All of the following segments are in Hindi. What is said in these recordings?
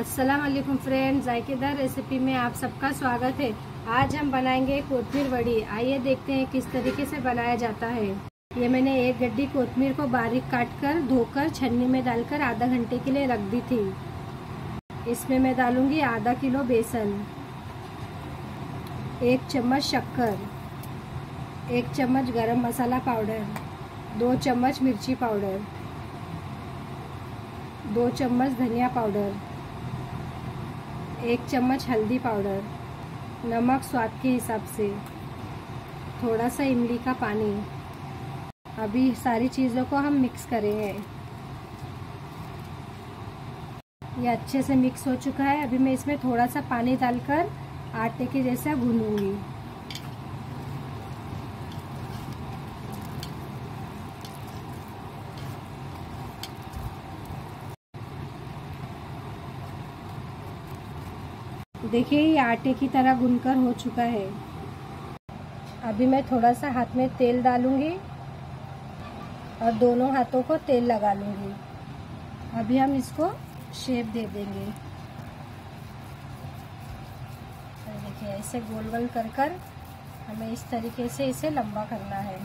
अस्सलाम वालेकुम फ्रेंड जायकेदार रेसिपी में आप सबका स्वागत है। आज हम बनाएँगे कोतमीर वड़ी। आइए देखते हैं किस तरीके से बनाया जाता है। ये मैंने एक गड्डी कोतमीर को बारीक काट कर धोकर, छन्नी में डालकर आधा घंटे के लिए रख दी थी। इसमें मैं डालूँगी आधा किलो बेसन, एक चम्मच शक्कर, एक चम्मच गरम मसाला पाउडर, दो चम्मच मिर्ची पाउडर, दो चम्मच धनिया पाउडर एक चम्मच हल्दी पाउडर, नमक स्वाद के हिसाब से, थोड़ा सा इमली का पानी। अभी सारी चीज़ों को हम मिक्स करेंगे। ये अच्छे से मिक्स हो चुका है। अभी मैं इसमें थोड़ा सा पानी डालकर आटे के जैसा भूनूँगी। देखिए, ये आटे की तरह गुनकर हो चुका है। अभी मैं थोड़ा सा हाथ में तेल डालूँगी और दोनों हाथों को तेल लगा लूँगी। अभी हम इसको शेप दे देंगे। देखिए, ऐसे गोल गोल कर कर हमें इस तरीके से इसे लंबा करना है।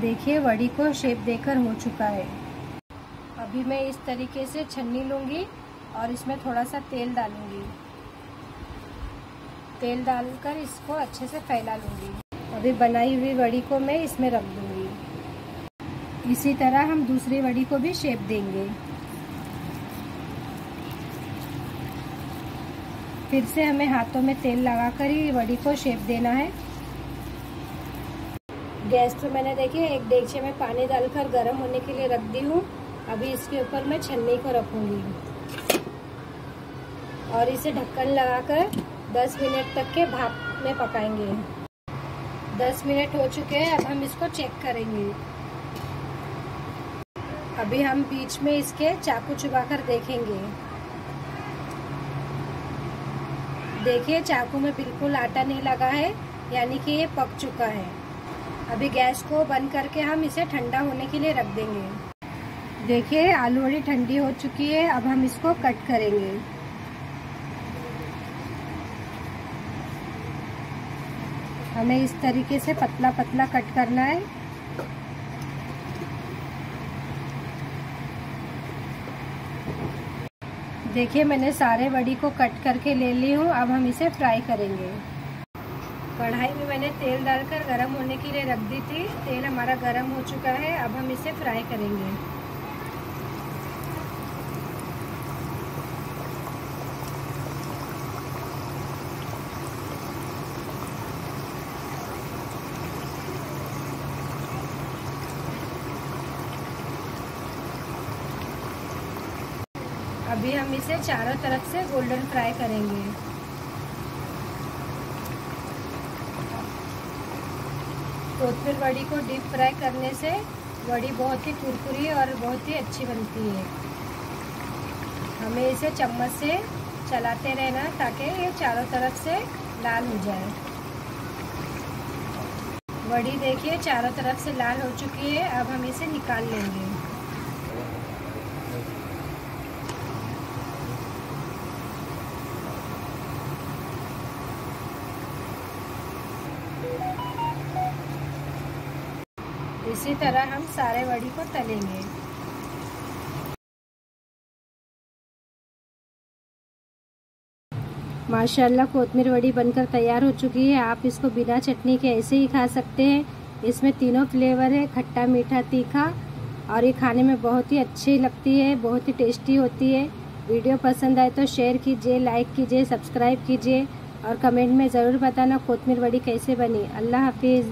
देखिए, वड़ी को शेप देकर हो चुका है। अभी मैं इस तरीके से छन्नी लूँगी और इसमें थोड़ा सा तेल डालूँगी। तेल डालकर इसको अच्छे से फैला लूँगी। अभी बनाई हुई वड़ी को मैं इसमें रख दूँगी। इसी तरह हम दूसरी वड़ी को भी शेप देंगे। फिर से हमें हाथों में तेल लगाकर ही वड़ी को शेप देना है। गैस पे मैंने देखिए एक डेगचे में पानी डालकर गर्म होने के लिए रख दी हूँ। अभी इसके ऊपर मैं छन्नी को रखूँगी। और इसे ढक्कन लगाकर 10 मिनट तक के भाप में पकाएँगे। 10 मिनट हो चुके हैं, अब हम इसको चेक करेंगे। अभी हम बीच में इसके चाकू चुबाकर देखेंगे। देखिए, चाकू में बिल्कुल आटा नहीं लगा है, यानी कि ये पक चुका है। अभी गैस को बंद करके हम इसे ठंडा होने के लिए रख देंगे। देखिए, आलू बड़ी ठंडी हो चुकी है, अब हम इसको कट करेंगे। हमें इस तरीके से पतला पतला कट करना है। देखिए, मैंने सारे बड़ी को कट करके ले ली हूँ, अब हम इसे फ्राई करेंगे। कढ़ाई में मैंने तेल डालकर गरम होने के लिए रख दी थी। तेल हमारा गरम हो चुका है। अब हम इसे फ्राई करेंगे। अभी हम इसे चारों तरफ़ से गोल्डन फ्राई करेंगे। कोतमीर वड़ी को डीप फ्राई करने से वड़ी बहुत ही कुरकुरी और बहुत ही अच्छी बनती है। हमें इसे चम्मच से चलाते रहना ताकि ये चारों तरफ़ से लाल हो जाए। वड़ी देखिए, चारों तरफ़ से लाल हो चुकी है। अब हम इसे निकाल लेंगे। इसी तरह हम सारे वड़ी को तलेंगे। माशाल्लाह कोतमीर वड़ी बनकर तैयार हो चुकी है। आप इसको बिना चटनी के ऐसे ही खा सकते हैं। इसमें तीनों फ्लेवर है, खट्टा मीठा तीखा, और ये खाने में बहुत ही अच्छी लगती है, बहुत ही टेस्टी होती है। वीडियो पसंद आए तो शेयर कीजिए, लाइक कीजिए, सब्सक्राइब कीजिए, और कमेंट में ज़रूर बताना कोतमीर वड़ी कैसे बनी। अल्लाह हाफिज़।